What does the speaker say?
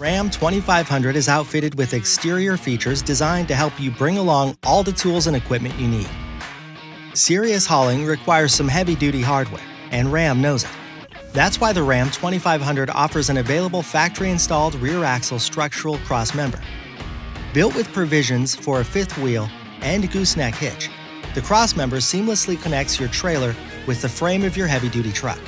Ram 2500 is outfitted with exterior features designed to help you bring along all the tools and equipment you need. Serious hauling requires some heavy duty hardware, and Ram knows it. That's why the Ram 2500 offers an available factory installed rear axle structural crossmember. Built with provisions for a fifth wheel and gooseneck hitch, the crossmember seamlessly connects your trailer with the frame of your heavy duty truck.